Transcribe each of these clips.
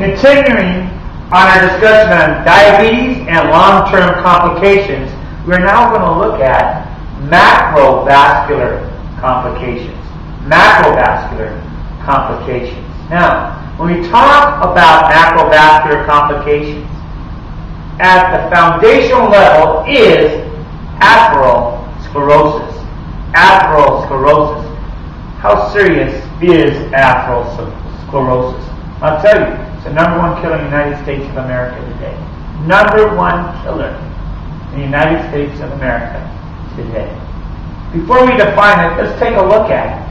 continuing on our discussion on diabetes and long-term complications, we're now going to look at macrovascular complications. Macrovascular complications. Now, when we talk about macrovascular complications, at the foundational level is atherosclerosis. Atherosclerosis. How serious is atherosclerosis? I'll tell you, it's the number one killer in the United States of America today. Number one killer in the United States of America today. Before we define it, let's take a look at it.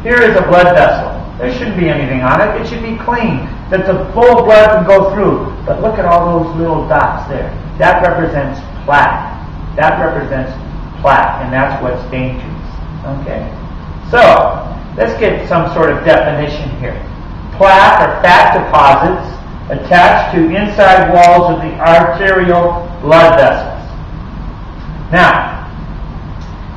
Here is a blood vessel. There shouldn't be anything on it. It should be clean, that the of blood can go through. But look at all those little dots there. That represents plaque. That represents plaque, and that's what's dangerous. Okay? So, let's get some sort of definition here. Plaque or fat deposits attached to inside walls of the arterial blood vessels. Now,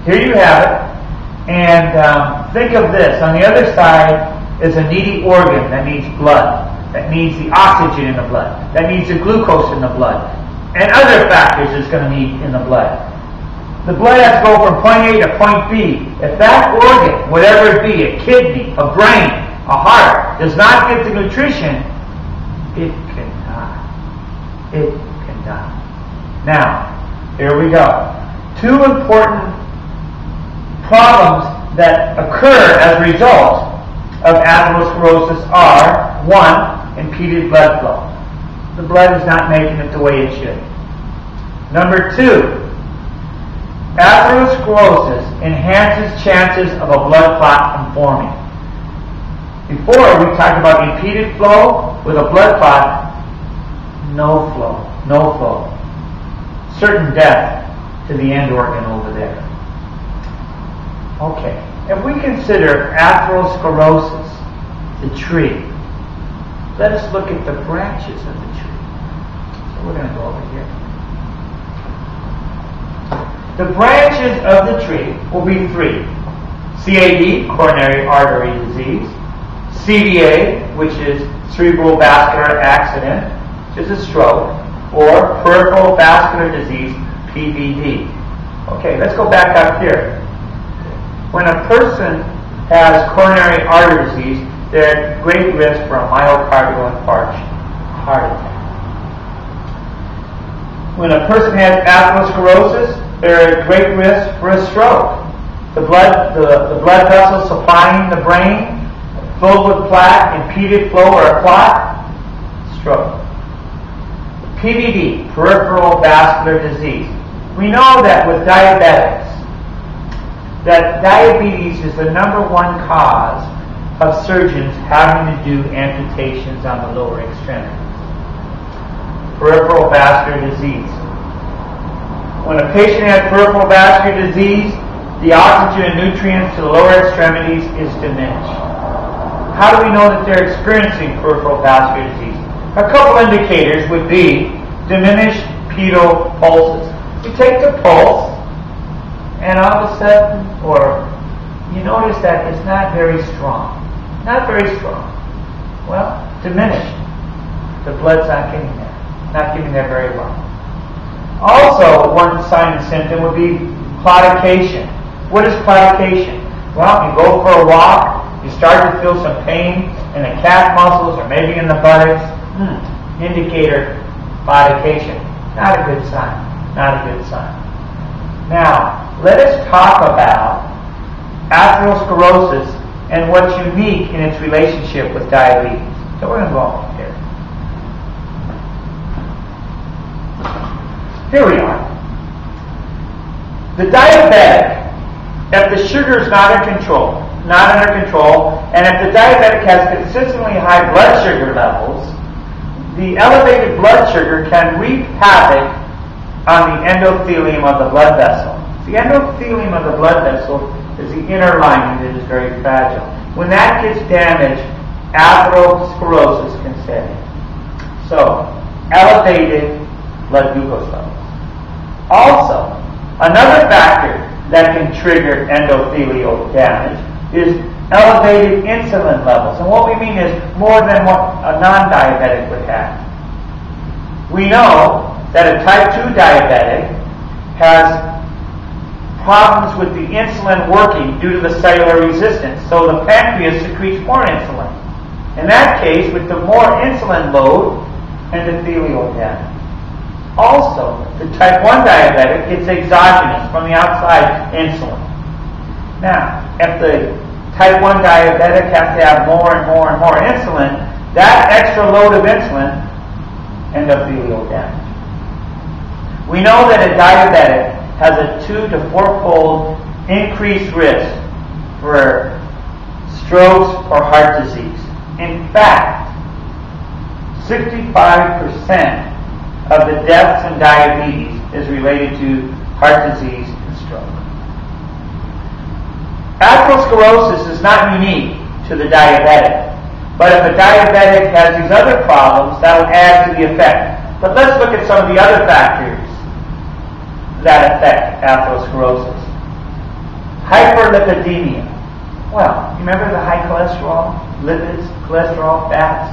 here you have it, and um, think of this. On the other side is a needy organ that needs blood, that needs the oxygen in the blood, that needs the glucose in the blood, and other factors it's going to need in the blood. The blood has to go from point A to point B. If that organ, whatever it be, a kidney, a brain, a heart, does not get the nutrition, it can die. It can die. Now, here we go. Two important problems that occur as a result of atherosclerosis are one, impeded blood flow. The blood is not making it the way it should. Number two, atherosclerosis enhances chances of a blood clot from forming. Before we talked about impeded flow with a blood clot, no flow, no flow. Certain death to the end organ over there. Okay, if we consider atherosclerosis, the tree, let us look at the branches of the tree. So we're going to go over here. The branches of the tree will be three. CAD, coronary artery disease. CVA, which is cerebral vascular accident, which is a stroke. Or peripheral vascular disease, PVD. Okay, let's go back up here. When a person has coronary artery disease, they're at great risk for a myocardial infarction, heart attack. When a person has atherosclerosis, they're at great risk for a stroke. The blood, the, the blood vessels supplying the brain, filled with plaque, impeded flow, or a clot, stroke. PVD, peripheral vascular disease. We know that with diabetics, that diabetes is the number one cause of surgeons having to do amputations on the lower extremities. Peripheral vascular disease. When a patient has peripheral vascular disease, the oxygen and nutrients to the lower extremities is diminished. How do we know that they're experiencing peripheral vascular disease? A couple indicators would be diminished pedal pulses. You take the pulse, and all of a sudden, or you notice that it's not very strong. Not very strong. Well, diminished. The blood's not getting there. Not getting there very well. Also, one sign and symptom would be claudication. What is claudication? Well, you go for a walk, you start to feel some pain in the calf muscles or maybe in the buttocks. Hmm. Indicator claudication. Not a good sign. Not a good sign. Now, let us talk about atherosclerosis and what's unique in its relationship with diabetes. So we're going to go on here. Here we are. The diabetic, if the sugar is not under control, not under control, and if the diabetic has consistently high blood sugar levels, the elevated blood sugar can wreak havoc on the endothelium of the blood vessel. The endothelium of the blood vessel is the inner lining that is very fragile. When that gets damaged, atherosclerosis can set in. So, elevated blood glucose levels. Also, another factor that can trigger endothelial damage is elevated insulin levels. And what we mean is more than what a non-diabetic would have. We know that a type 2 diabetic has problems with the insulin working due to the cellular resistance. So the pancreas secretes more insulin. In that case, with the more insulin load, endothelial damage. Also, the type 1 diabetic, it's exogenous from the outside insulin. Now, if the type 1 diabetic has to have more and more and more insulin, that extra load of insulin, endothelial damage. We know that a diabetic has a two to four-fold increased risk for strokes or heart disease. In fact, 65% of the deaths in diabetes is related to heart disease and stroke. Atherosclerosis is not unique to the diabetic, but if a diabetic has these other problems, that will add to the effect. But let's look at some of the other factors that affect atherosclerosis. Hyperlipidemia. Well, you remember the high cholesterol, lipids, cholesterol, fats?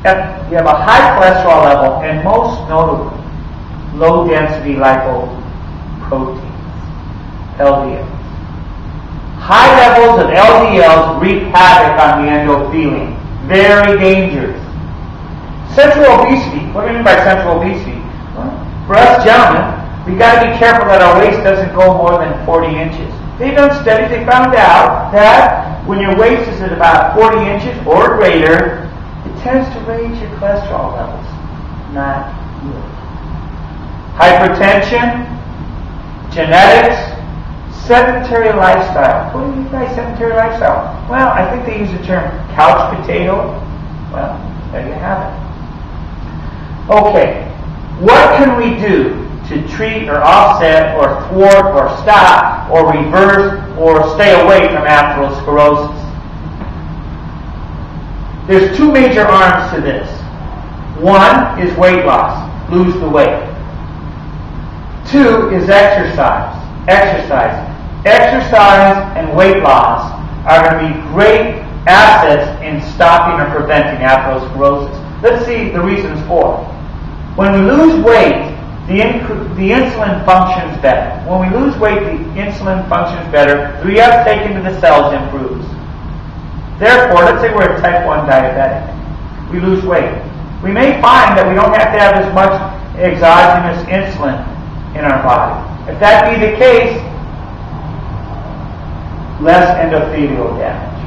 If you have a high cholesterol level, and most notably, low density lipoproteins, LDLs. High levels of LDLs wreak havoc on the endothelium. Very dangerous. Central obesity. What do you mean by central obesity? For us gentlemen, we got to be careful that our waist doesn't go more than 40 inches. They've done studies, they found out that when your waist is at about 40 inches or greater, it tends to raise your cholesterol levels, not good. Hypertension, genetics, sedentary lifestyle. What do you mean by sedentary lifestyle? Well, I think they use the term couch potato. Well, there you have it. Okay, what can we do to treat or offset or thwart or stop or reverse or stay away from atherosclerosis? There's two major arms to this. One is weight loss, lose the weight. Two is exercise. Exercise. Exercise and weight loss are going to be great assets in stopping or preventing atherosclerosis. Let's see the reasons for it. When we lose weight, the, the insulin functions better. When we lose weight, the insulin functions better. The reuptake into the cells improves. Therefore, let's say we're a type 1 diabetic. We lose weight. We may find that we don't have to have as much exogenous insulin in our body. If that be the case, less endothelial damage.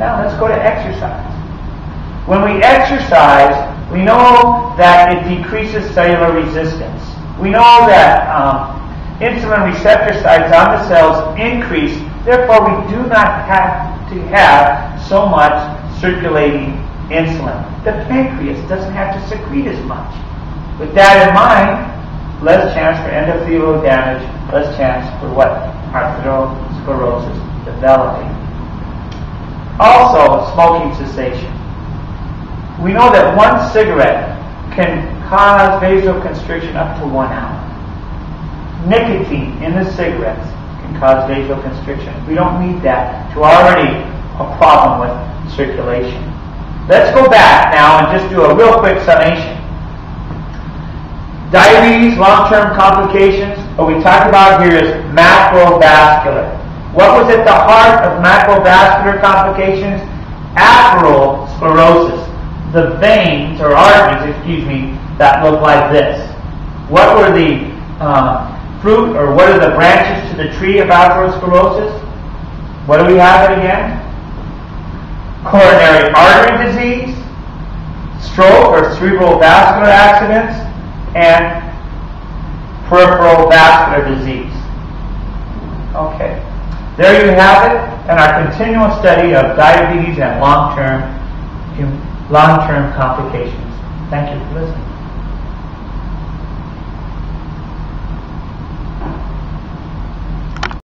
Now let's go to exercise. When we exercise, we know that it decreases cellular resistance. We know that um, insulin receptor sites on the cells increase, therefore we do not have to have so much circulating insulin. The pancreas doesn't have to secrete as much. With that in mind, less chance for endothelial damage, less chance for what? Arteriosclerosis developing. Also, smoking cessation. We know that one cigarette can cause vasoconstriction up to one hour. Nicotine in the cigarettes can cause vasoconstriction. We don't need that to already a problem with circulation. Let's go back now and just do a real quick summation. Diabetes, long-term complications, what we talked about here is macrovascular. What was at the heart of macrovascular complications? Atherosclerosis. The veins, or arteries, excuse me, that look like this. What were the uh, fruit or what are the branches to the tree of atherosclerosis? What do we have it again? Coronary artery disease, stroke or cerebral vascular accidents, and peripheral vascular disease. Okay. There you have it, and our continual study of diabetes and long-term long-term complications. Thank you for listening.